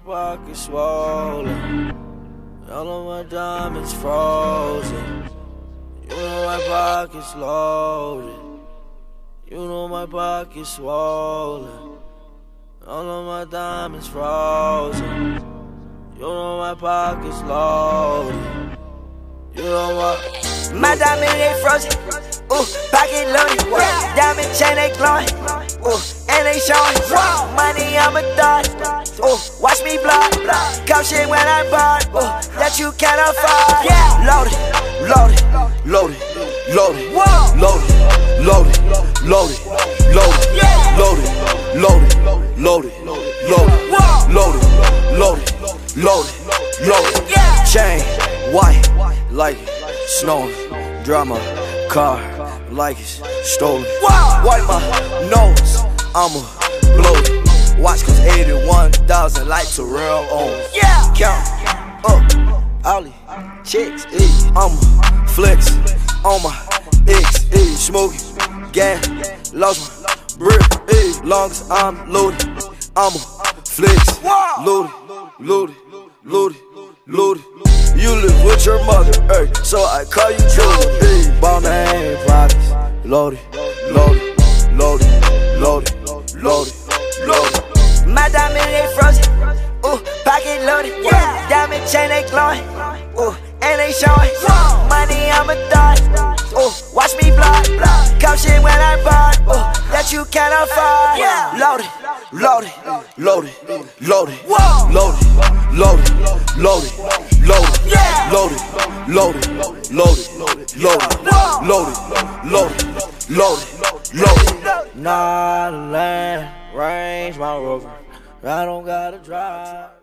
pocket swollen. All of my diamonds frozen. You know my pocket's loaded. You know my pocket's swollen. All of my diamonds frozen. You know my pocket's loaded. You know what? My diamond ain't frozen. Ooh, pocket loaded. Diamond chain they glowing. Ooh, they showing. Money I'm a thought. Ooh, watch me block. Come shit when I bought. Ooh, that you can't afford. Yeah, loaded, loaded, Loaded, loaded, Whoa. loaded, loaded, loaded, loaded, loaded, loaded, loaded, loaded, loaded, loaded, loaded, loaded. Yeah. Chain, white, like it, snowing, drama, car, like it's stolen. Wipe my nose, I'ma blow it. Watch cause 81,000 like Terrell Owens. Yeah. Count up, Ollie, chicks, eh. I'ma flex on my ex, eh. Smoking, gas, lost my breath, eh. Long as I'm loaded, I'ma flex. Loaded, loaded, loaded, loaded. You live with your mother, eh. So I call you Jordan, eh. Bomb aim pockets, loaded, loaded, loaded, loaded, loaded, loaded. My diamond ain't frozen. Ooh, pocket loaded. Yeah. Diamond chain they glowing. Ooh, and they showing. Money I'm a thought. Ooh, watch me block. Come shit when I bought. Ooh, that you can't afford. Yeah. Loaded, loaded, loaded, loaded, loaded, loaded, loaded, loaded, loaded, loaded, loaded, loaded, loaded, loaded, loaded, loaded. Not a land, range my rover. I don't gotta drive.